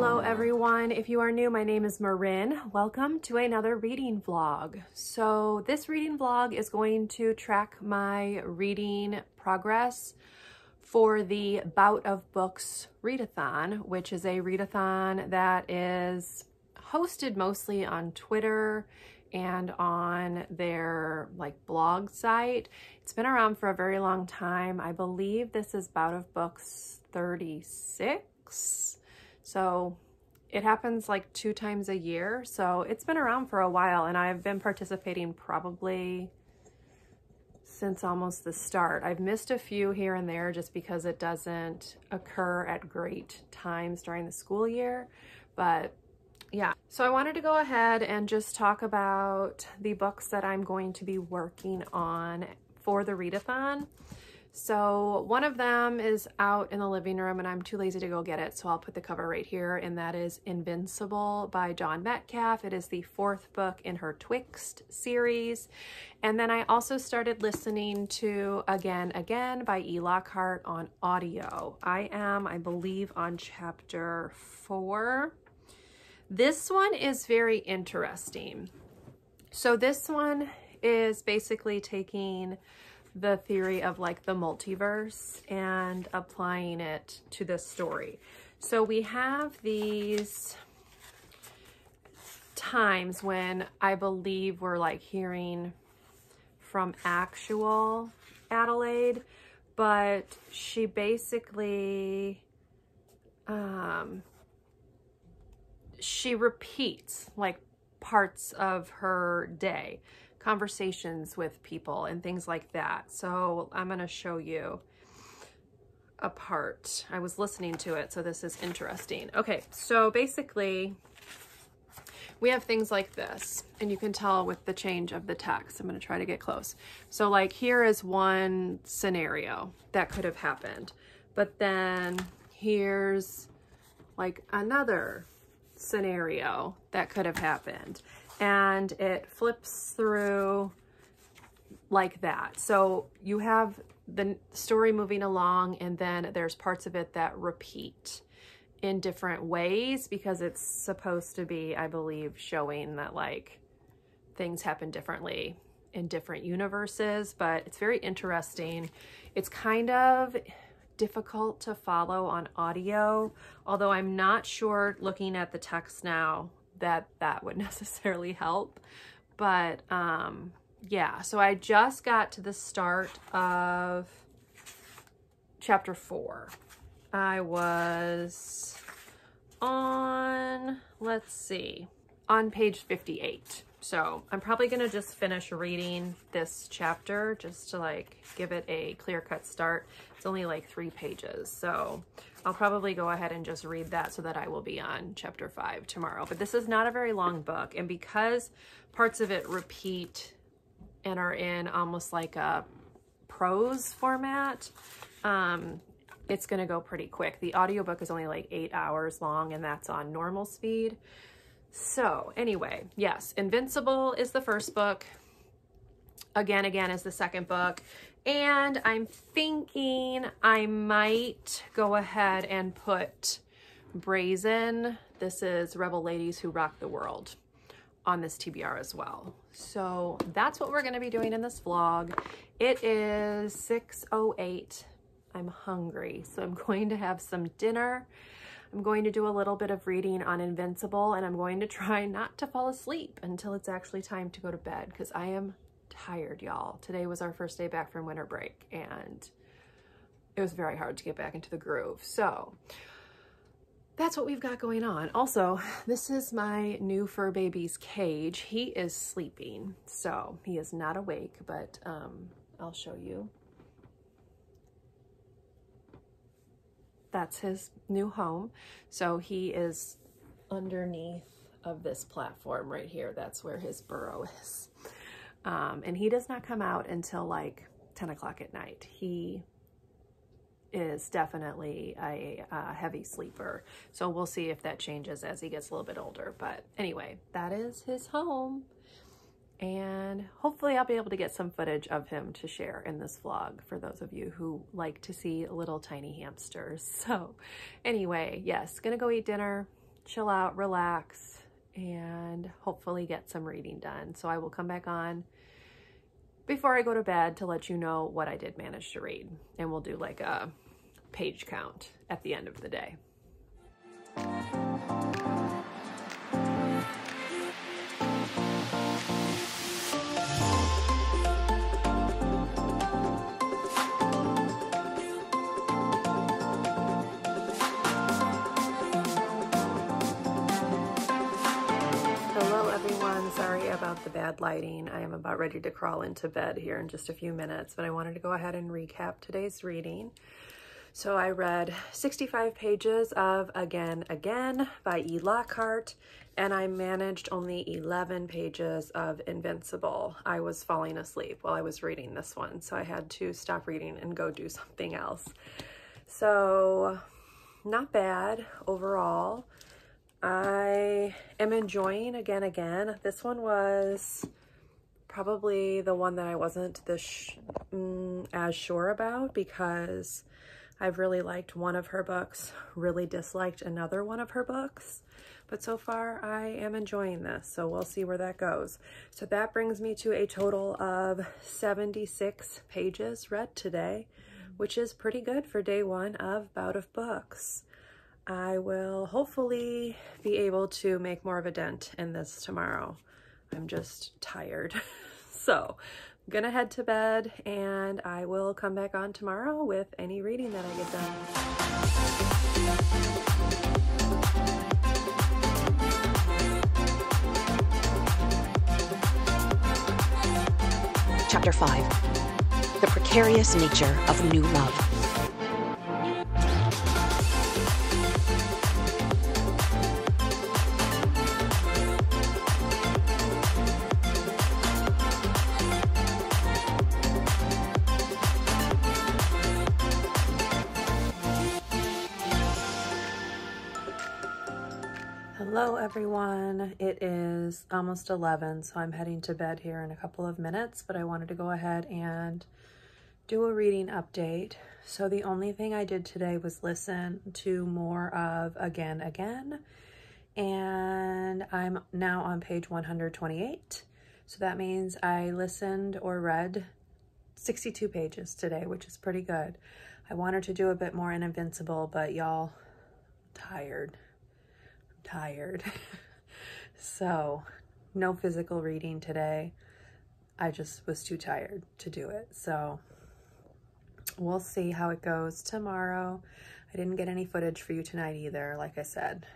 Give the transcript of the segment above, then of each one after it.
everyone. If you are new, my name is Merin. Welcome to another reading vlog. So this reading vlog is going to track my reading progress for the Bout of Books readathon, which is a readathon that is hosted mostly on Twitter and on their like blog site. It's been around for a very long time. I believe this is Bout of Books 36. So it happens like two times a year. So it's been around for a while and I've been participating probably since almost the start. I've missed a few here and there just because it doesn't occur at great times during the school year. But yeah, so I wanted to go ahead and just talk about the books that I'm going to be working on for the readathon. So one of them is out in the living room and I'm too lazy to go get it. So I'll put the cover right here and that is Invincible by Dawn Metcalf. It is the fourth book in her Twixt series. And then I also started listening to Again Again by E. Lockhart on audio. I am, I believe, on chapter four. This one is very interesting. So this one is basically taking the theory of like the multiverse and applying it to this story. So we have these times when I believe we're like hearing from actual Adelaide, but she basically, um, she repeats like parts of her day conversations with people and things like that. So I'm going to show you a part. I was listening to it, so this is interesting. Okay, so basically we have things like this, and you can tell with the change of the text. I'm going to try to get close. So like here is one scenario that could have happened, but then here's like another scenario that could have happened and it flips through like that. So you have the story moving along and then there's parts of it that repeat in different ways because it's supposed to be, I believe, showing that like things happen differently in different universes, but it's very interesting. It's kind of difficult to follow on audio, although I'm not sure looking at the text now that that would necessarily help. But um, yeah, so I just got to the start of chapter four. I was on, let's see, on page 58. So I'm probably going to just finish reading this chapter just to like give it a clear cut start. It's only like three pages. So I'll probably go ahead and just read that so that I will be on chapter five tomorrow. But this is not a very long book. And because parts of it repeat and are in almost like a prose format, um, it's going to go pretty quick. The audiobook is only like eight hours long and that's on normal speed. So anyway, yes, Invincible is the first book. Again, again is the second book. And I'm thinking I might go ahead and put Brazen, this is Rebel Ladies Who Rock the World, on this TBR as well. So that's what we're going to be doing in this vlog. It is 6.08. I'm hungry, so I'm going to have some dinner. I'm going to do a little bit of reading on Invincible and I'm going to try not to fall asleep until it's actually time to go to bed because I am tired, y'all. Today was our first day back from winter break and it was very hard to get back into the groove. So that's what we've got going on. Also, this is my new fur baby's cage. He is sleeping, so he is not awake, but um, I'll show you. That's his new home. So he is underneath of this platform right here. That's where his burrow is. Um, and he does not come out until like 10 o'clock at night. He is definitely a, a, heavy sleeper. So we'll see if that changes as he gets a little bit older. But anyway, that is his home and hopefully I'll be able to get some footage of him to share in this vlog for those of you who like to see little tiny hamsters. So anyway, yes, gonna go eat dinner chill out, relax, and hopefully get some reading done. So I will come back on before I go to bed to let you know what I did manage to read. And we'll do like a page count at the end of the day. About the bad lighting. I am about ready to crawl into bed here in just a few minutes, but I wanted to go ahead and recap today's reading. So I read 65 pages of Again Again by E. Lockhart, and I managed only 11 pages of Invincible. I was falling asleep while I was reading this one, so I had to stop reading and go do something else. So not bad overall. I am enjoying Again Again. This one was probably the one that I wasn't this mm, as sure about because I've really liked one of her books, really disliked another one of her books. But so far, I am enjoying this, so we'll see where that goes. So that brings me to a total of 76 pages read today, which is pretty good for day one of Bout of Books. I will hopefully be able to make more of a dent in this tomorrow. I'm just tired. so I'm gonna head to bed and I will come back on tomorrow with any reading that I get done. Chapter 5 The Precarious Nature of New Love. Hello everyone. It is almost 11, so I'm heading to bed here in a couple of minutes, but I wanted to go ahead and do a reading update. So the only thing I did today was listen to more of Again Again, and I'm now on page 128. So that means I listened or read 62 pages today, which is pretty good. I wanted to do a bit more in Invincible, but y'all tired tired. so no physical reading today. I just was too tired to do it. So we'll see how it goes tomorrow. I didn't get any footage for you tonight either, like I said,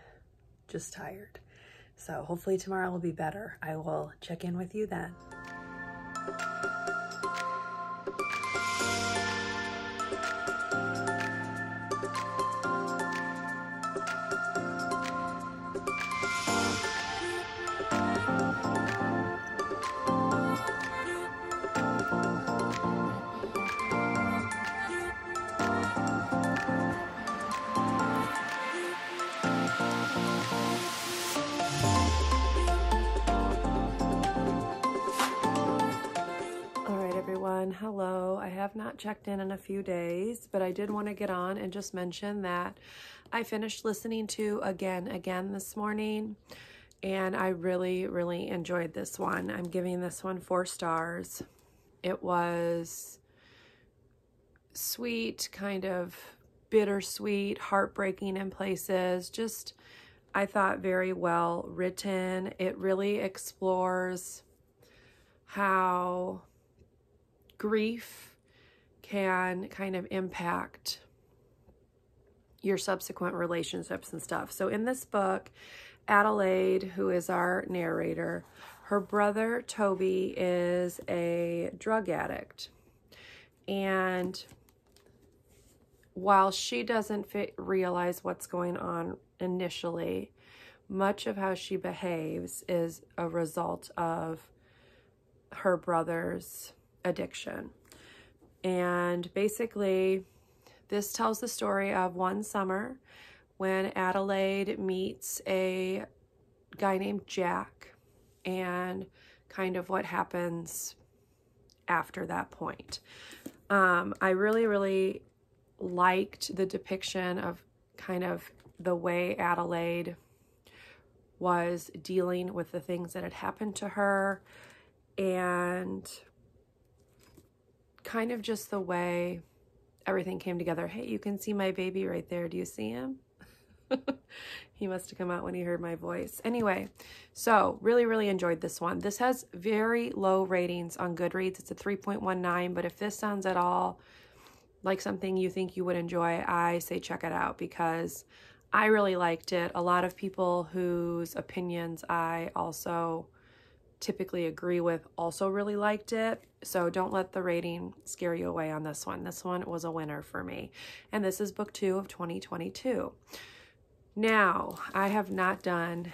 just tired. So hopefully tomorrow will be better. I will check in with you then. Not checked in in a few days, but I did want to get on and just mention that I finished listening to Again Again this morning, and I really, really enjoyed this one. I'm giving this one four stars. It was sweet, kind of bittersweet, heartbreaking in places, just I thought very well written. It really explores how grief can kind of impact your subsequent relationships and stuff. So in this book, Adelaide, who is our narrator, her brother Toby is a drug addict. And while she doesn't fit, realize what's going on initially, much of how she behaves is a result of her brother's addiction. And basically, this tells the story of one summer when Adelaide meets a guy named Jack and kind of what happens after that point. Um, I really, really liked the depiction of kind of the way Adelaide was dealing with the things that had happened to her and kind of just the way everything came together. Hey, you can see my baby right there. Do you see him? he must have come out when he heard my voice. Anyway, so really, really enjoyed this one. This has very low ratings on Goodreads. It's a 3.19, but if this sounds at all like something you think you would enjoy, I say check it out because I really liked it. A lot of people whose opinions I also typically agree with also really liked it. So don't let the rating scare you away on this one. This one was a winner for me. And this is book two of 2022. Now, I have not done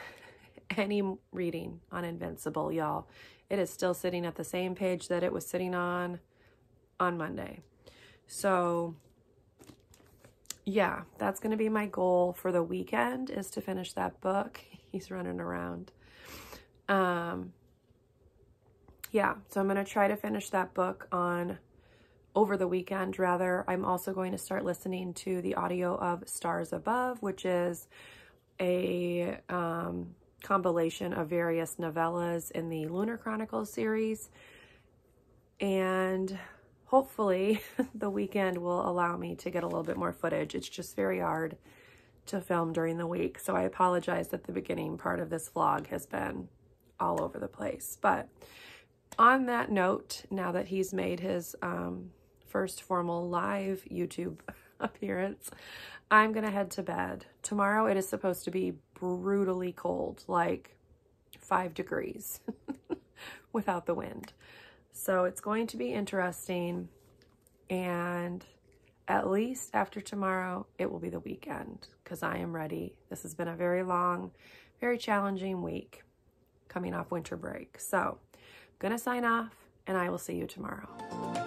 any reading on Invincible, y'all. It is still sitting at the same page that it was sitting on on Monday. So, yeah, that's going to be my goal for the weekend is to finish that book. He's running around. Um, yeah, so I'm going to try to finish that book on over the weekend rather. I'm also going to start listening to the audio of Stars Above, which is a um, compilation of various novellas in the Lunar Chronicles series. And hopefully the weekend will allow me to get a little bit more footage. It's just very hard to film during the week. So I apologize that the beginning part of this vlog has been all over the place. But on that note, now that he's made his um, first formal live YouTube appearance, I'm going to head to bed. Tomorrow it is supposed to be brutally cold, like five degrees without the wind. So it's going to be interesting. And at least after tomorrow, it will be the weekend because I am ready. This has been a very long, very challenging week coming off winter break. So to sign off and I will see you tomorrow.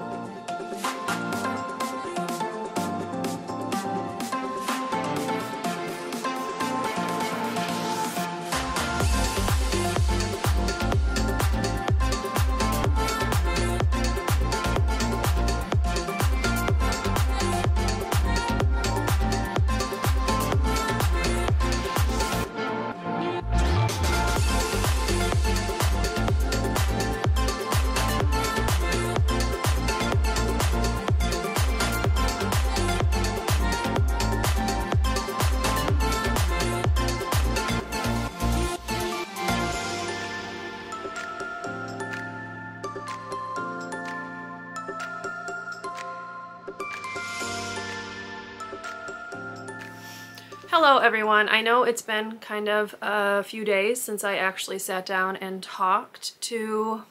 Hello everyone. I know it's been kind of a few days since I actually sat down and talked to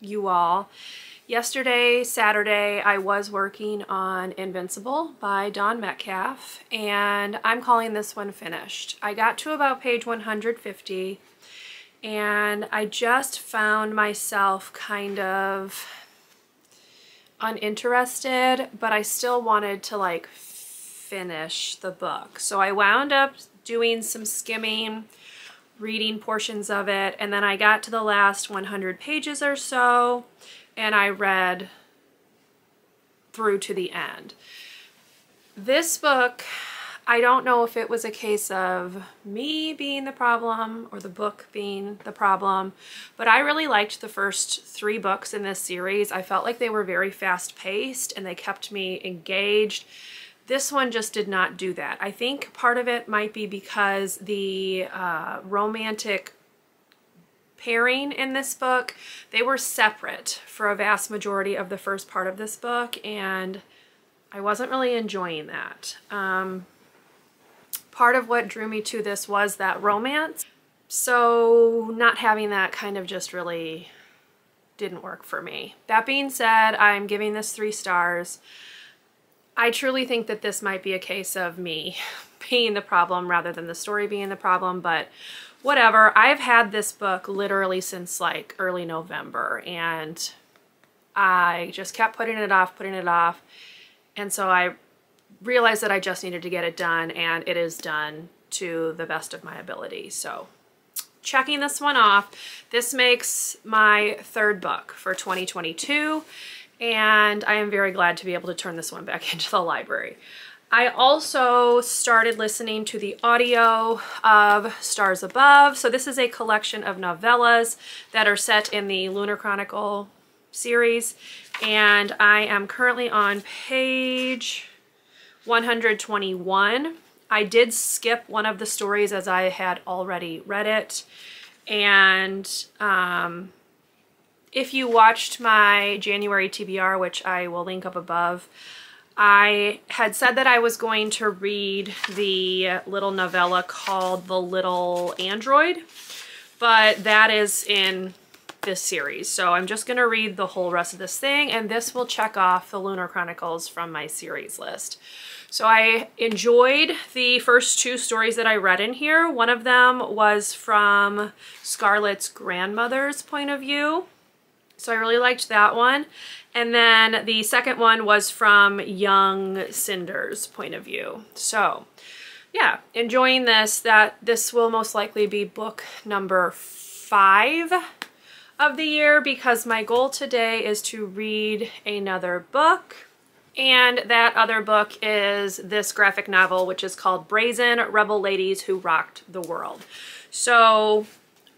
you all. Yesterday, Saturday, I was working on Invincible by Dawn Metcalf and I'm calling this one finished. I got to about page 150 and I just found myself kind of uninterested, but I still wanted to like finish the book. So I wound up doing some skimming, reading portions of it, and then I got to the last 100 pages or so, and I read through to the end. This book, I don't know if it was a case of me being the problem or the book being the problem, but I really liked the first three books in this series. I felt like they were very fast paced and they kept me engaged this one just did not do that. I think part of it might be because the uh, romantic pairing in this book, they were separate for a vast majority of the first part of this book, and I wasn't really enjoying that. Um, part of what drew me to this was that romance, so not having that kind of just really didn't work for me. That being said, I'm giving this three stars. I truly think that this might be a case of me being the problem rather than the story being the problem, but whatever. I've had this book literally since like early November and I just kept putting it off, putting it off. And so I realized that I just needed to get it done and it is done to the best of my ability. So checking this one off. This makes my third book for 2022 and I am very glad to be able to turn this one back into the library. I also started listening to the audio of Stars Above. So this is a collection of novellas that are set in the Lunar Chronicle series. And I am currently on page 121. I did skip one of the stories as I had already read it. And um, if you watched my January TBR, which I will link up above, I had said that I was going to read the little novella called The Little Android, but that is in this series. So I'm just going to read the whole rest of this thing, and this will check off the Lunar Chronicles from my series list. So I enjoyed the first two stories that I read in here. One of them was from Scarlet's grandmother's point of view. So I really liked that one. And then the second one was from young Cinder's point of view. So yeah, enjoying this. That This will most likely be book number five of the year because my goal today is to read another book. And that other book is this graphic novel, which is called Brazen Rebel Ladies Who Rocked the World. So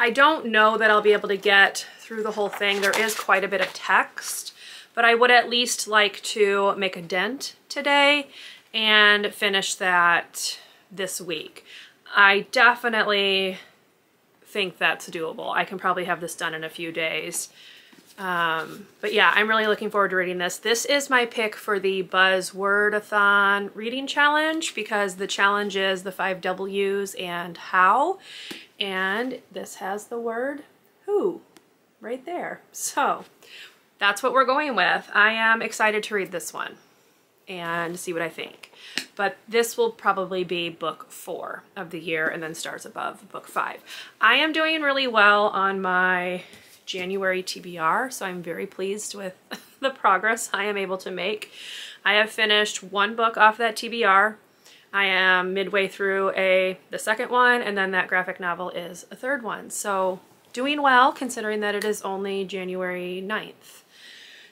I don't know that I'll be able to get through the whole thing. There is quite a bit of text, but I would at least like to make a dent today and finish that this week. I definitely think that's doable. I can probably have this done in a few days. Um, but yeah, I'm really looking forward to reading this. This is my pick for the Buzzwordathon reading challenge because the challenge is the five W's and how. And this has the word who right there. So that's what we're going with. I am excited to read this one and see what I think. But this will probably be book four of the year and then Stars Above book five. I am doing really well on my January TBR, so I'm very pleased with the progress I am able to make. I have finished one book off that TBR. I am midway through a the second one, and then that graphic novel is a third one. So doing well, considering that it is only January 9th.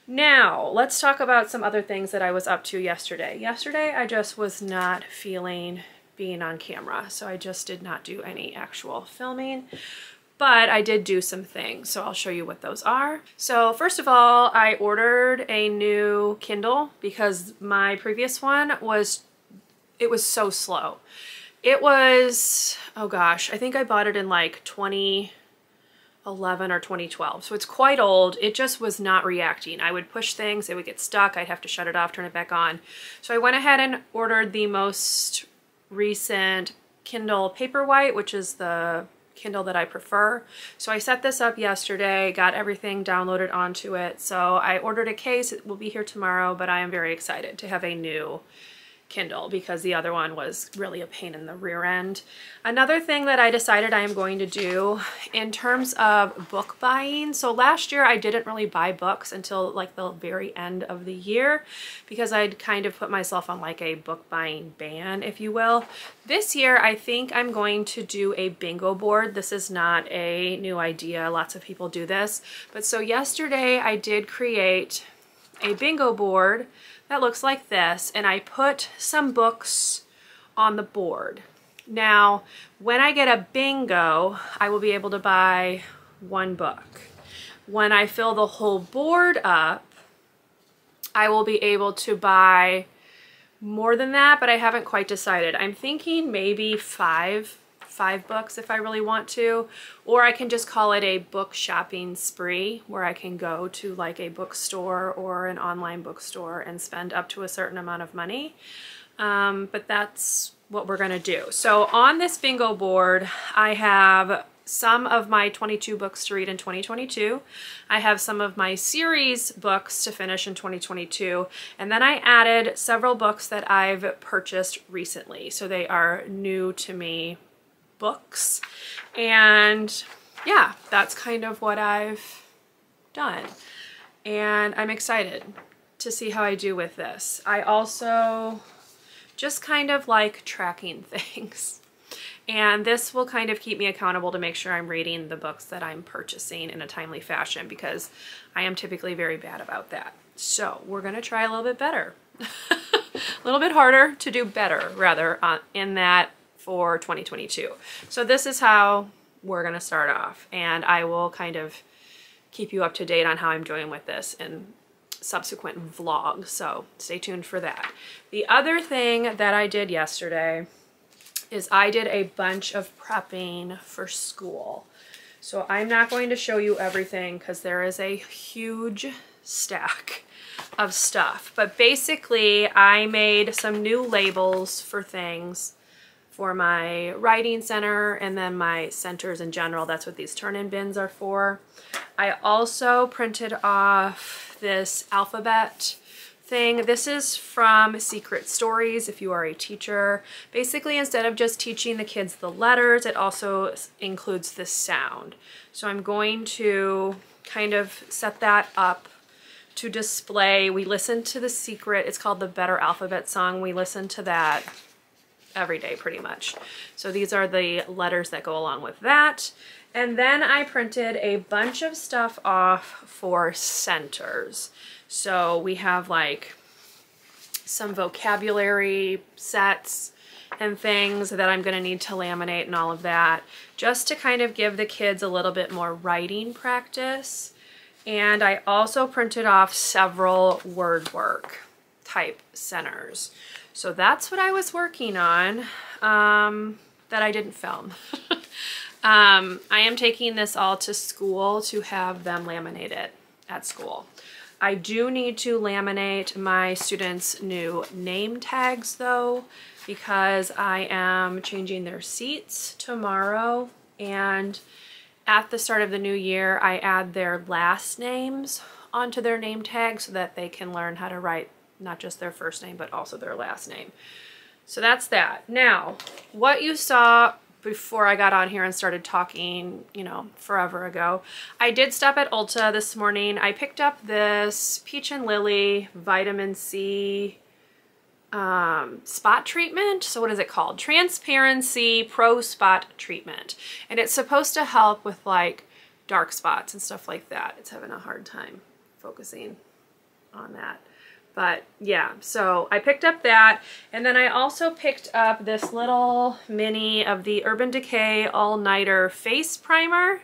Now, let's talk about some other things that I was up to yesterday. Yesterday, I just was not feeling being on camera, so I just did not do any actual filming but I did do some things, so I'll show you what those are. So first of all, I ordered a new Kindle because my previous one was, it was so slow. It was, oh gosh, I think I bought it in like 2011 or 2012, so it's quite old. It just was not reacting. I would push things, it would get stuck, I'd have to shut it off, turn it back on. So I went ahead and ordered the most recent Kindle Paperwhite, which is the Kindle that I prefer. So I set this up yesterday, got everything downloaded onto it. So I ordered a case, it will be here tomorrow, but I am very excited to have a new Kindle because the other one was really a pain in the rear end. Another thing that I decided I am going to do in terms of book buying. So last year I didn't really buy books until like the very end of the year because I'd kind of put myself on like a book buying ban, if you will. This year I think I'm going to do a bingo board. This is not a new idea. Lots of people do this. But so yesterday I did create a bingo board that looks like this and I put some books on the board. Now, when I get a bingo, I will be able to buy one book. When I fill the whole board up, I will be able to buy more than that, but I haven't quite decided. I'm thinking maybe five five books if I really want to, or I can just call it a book shopping spree where I can go to like a bookstore or an online bookstore and spend up to a certain amount of money. Um, but that's what we're gonna do. So on this bingo board, I have some of my 22 books to read in 2022. I have some of my series books to finish in 2022. And then I added several books that I've purchased recently. So they are new to me books. And yeah, that's kind of what I've done. And I'm excited to see how I do with this. I also just kind of like tracking things. And this will kind of keep me accountable to make sure I'm reading the books that I'm purchasing in a timely fashion because I am typically very bad about that. So we're gonna try a little bit better. A little bit harder to do better rather uh, in that for 2022. So this is how we're gonna start off and I will kind of keep you up to date on how I'm doing with this in subsequent vlogs. So stay tuned for that. The other thing that I did yesterday is I did a bunch of prepping for school. So I'm not going to show you everything because there is a huge stack of stuff. But basically, I made some new labels for things for my writing center and then my centers in general. That's what these turn-in bins are for. I also printed off this alphabet thing. This is from Secret Stories if you are a teacher. Basically, instead of just teaching the kids the letters, it also includes the sound. So I'm going to kind of set that up to display. We listen to The Secret. It's called the Better Alphabet Song. We listen to that every day pretty much. So these are the letters that go along with that. And then I printed a bunch of stuff off for centers. So we have like some vocabulary sets and things that I'm gonna need to laminate and all of that, just to kind of give the kids a little bit more writing practice. And I also printed off several word work type centers. So that's what I was working on um, that I didn't film. um, I am taking this all to school to have them laminated at school. I do need to laminate my students' new name tags though, because I am changing their seats tomorrow and at the start of the new year, I add their last names onto their name tag so that they can learn how to write not just their first name, but also their last name. So that's that. Now, what you saw before I got on here and started talking, you know, forever ago. I did stop at Ulta this morning. I picked up this Peach and Lily vitamin C um, spot treatment. So what is it called? Transparency Pro Spot Treatment. And it's supposed to help with like dark spots and stuff like that. It's having a hard time focusing on that. But yeah, so I picked up that. And then I also picked up this little mini of the Urban Decay All Nighter Face Primer.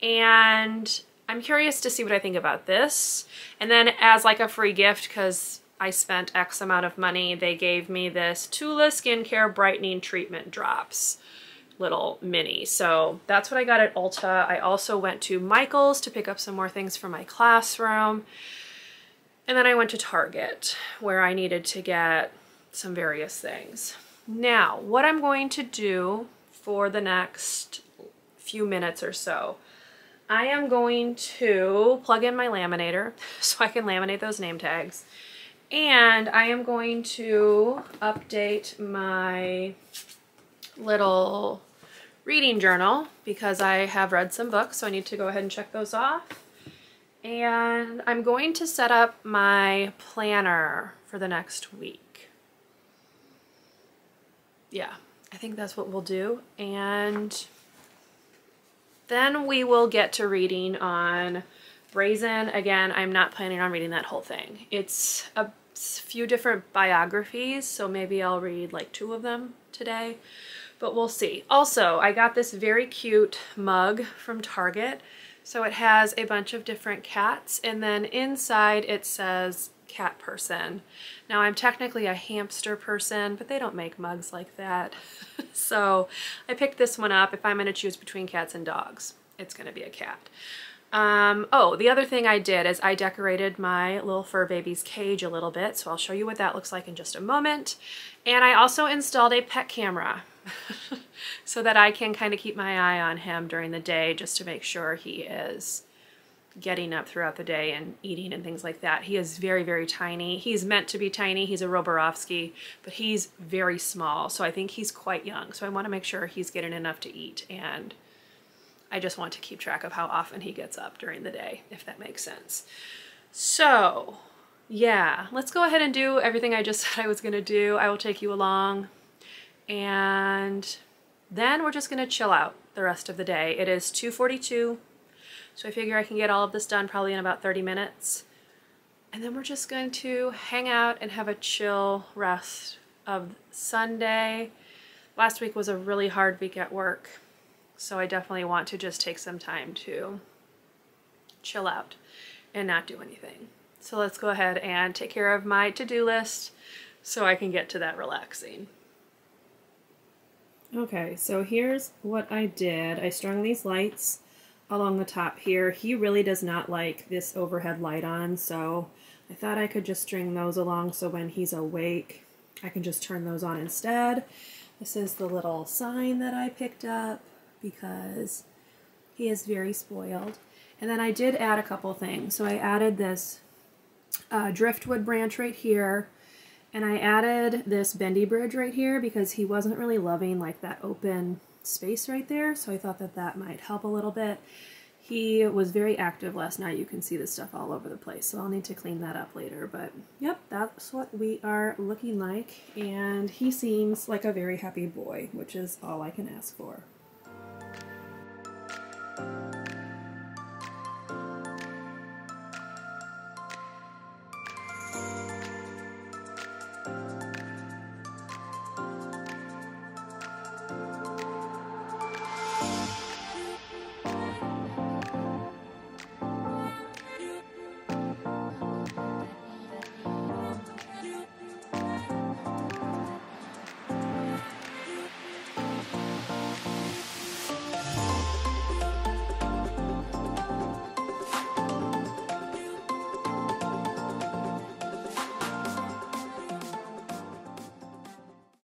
And I'm curious to see what I think about this. And then as like a free gift, because I spent X amount of money, they gave me this Tula Skincare Brightening Treatment Drops little mini. So that's what I got at Ulta. I also went to Michael's to pick up some more things for my classroom. And then I went to Target where I needed to get some various things. Now, what I'm going to do for the next few minutes or so, I am going to plug in my laminator so I can laminate those name tags. And I am going to update my little reading journal because I have read some books, so I need to go ahead and check those off. And I'm going to set up my planner for the next week. Yeah, I think that's what we'll do. And then we will get to reading on Brazen. Again, I'm not planning on reading that whole thing. It's a few different biographies, so maybe I'll read like two of them today, but we'll see. Also, I got this very cute mug from Target. So it has a bunch of different cats and then inside it says cat person. Now I'm technically a hamster person, but they don't make mugs like that. so I picked this one up. If I'm gonna choose between cats and dogs, it's gonna be a cat. Um, oh, the other thing I did is I decorated my little fur baby's cage a little bit, so I'll show you what that looks like in just a moment. And I also installed a pet camera. so that I can kind of keep my eye on him during the day just to make sure he is getting up throughout the day and eating and things like that. He is very, very tiny. He's meant to be tiny. He's a Roborovski, but he's very small. So I think he's quite young. So I want to make sure he's getting enough to eat. And I just want to keep track of how often he gets up during the day, if that makes sense. So yeah, let's go ahead and do everything I just said I was going to do. I will take you along and then we're just gonna chill out the rest of the day. It is 2.42, so I figure I can get all of this done probably in about 30 minutes. And then we're just going to hang out and have a chill rest of Sunday. Last week was a really hard week at work, so I definitely want to just take some time to chill out and not do anything. So let's go ahead and take care of my to-do list so I can get to that relaxing. Okay, so here's what I did. I strung these lights along the top here. He really does not like this overhead light on, so I thought I could just string those along so when he's awake, I can just turn those on instead. This is the little sign that I picked up because he is very spoiled. And then I did add a couple things. So I added this uh, driftwood branch right here and I added this bendy bridge right here because he wasn't really loving like that open space right there. So I thought that that might help a little bit. He was very active last night. You can see this stuff all over the place. So I'll need to clean that up later. But yep, that's what we are looking like. And he seems like a very happy boy, which is all I can ask for.